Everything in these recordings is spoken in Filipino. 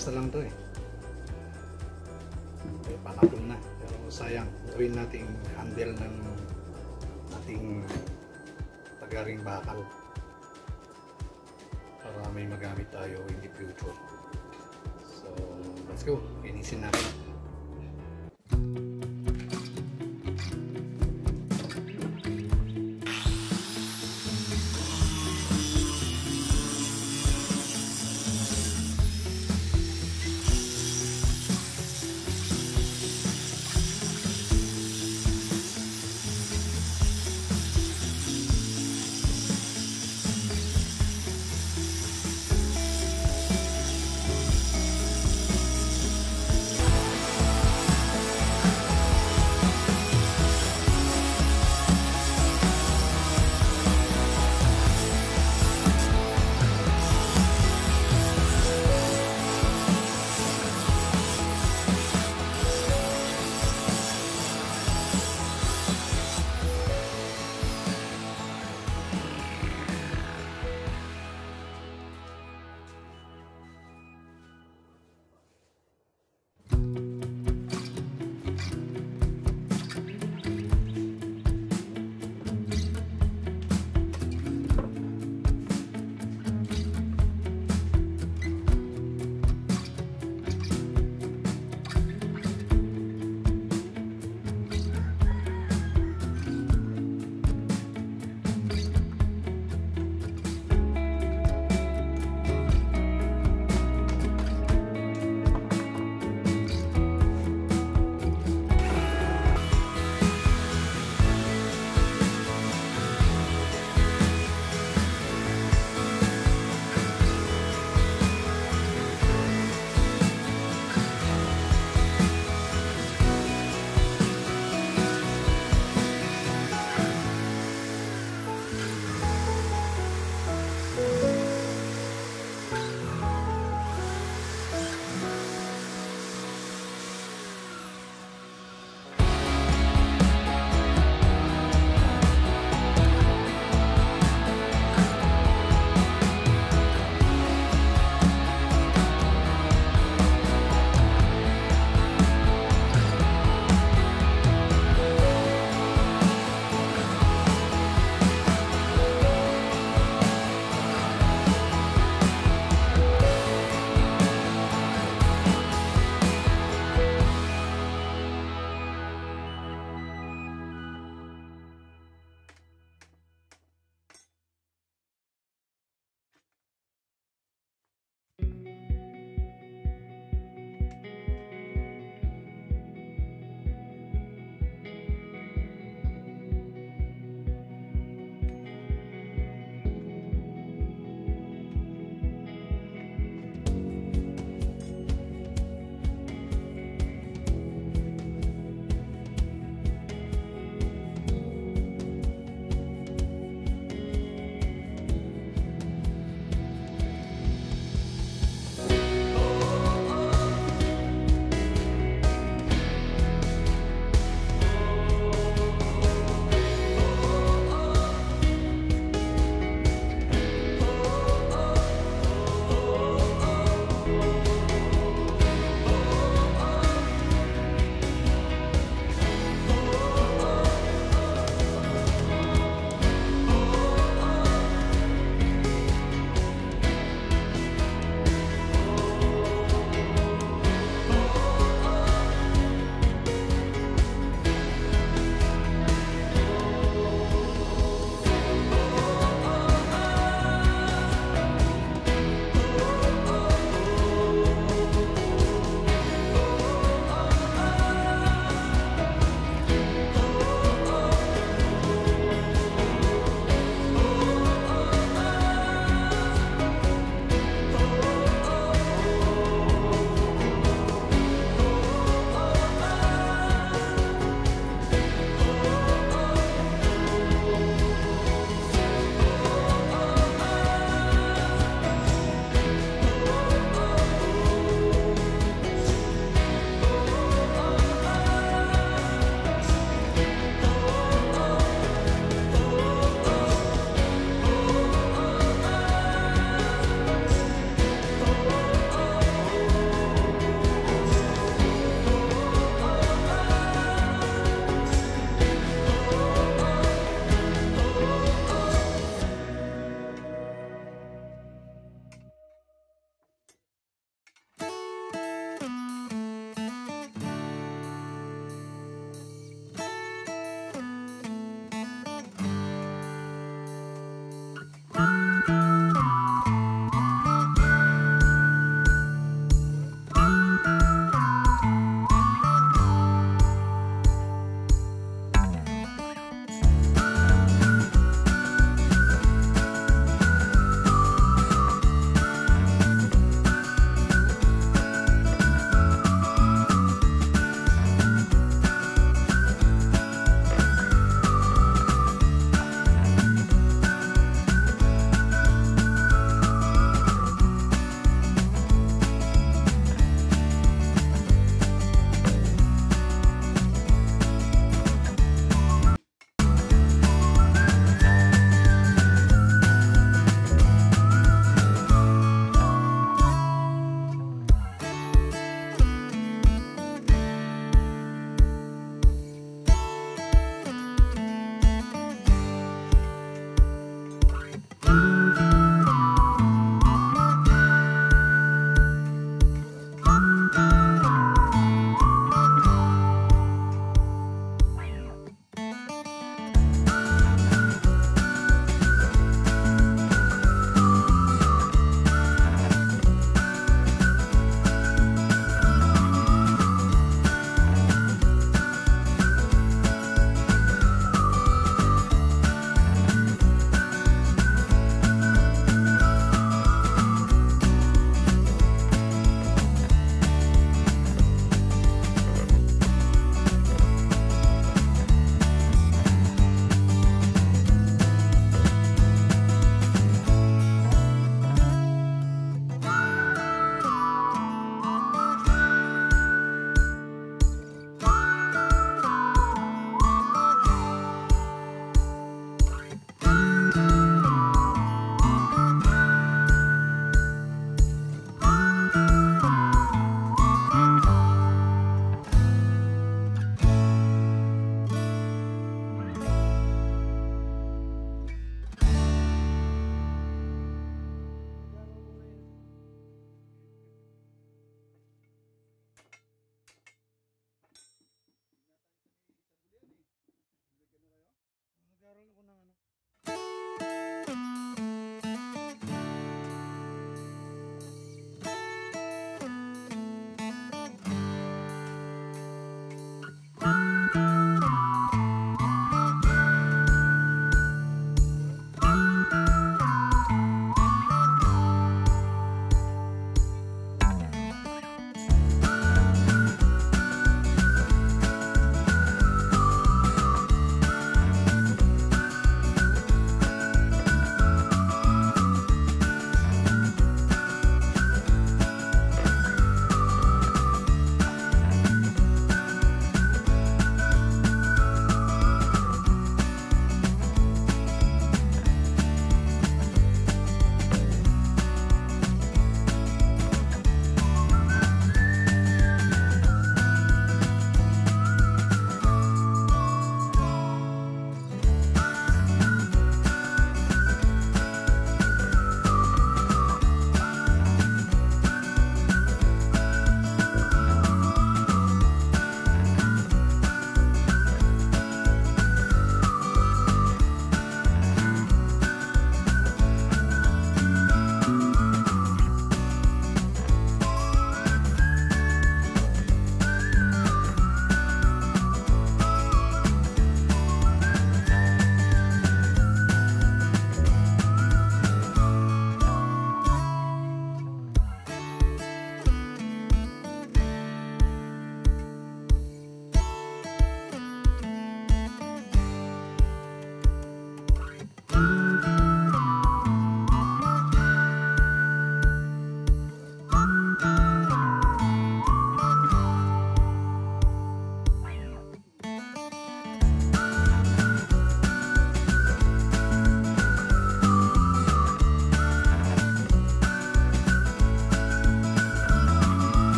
materials na lang to eh. May panapon na. Pero sayang gawin nating handle ng ating tagaring bakal. Para may magamit tayo in the future. So let's go. Inisin natin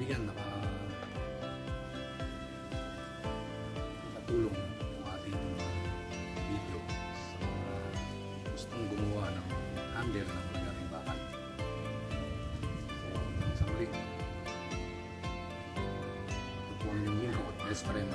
kaibigan, naka nakatulong ang ating video sa mga gustong gumawa ng handle ng lagaring bakal. So, sa muli. Ito po ang inyong best friend,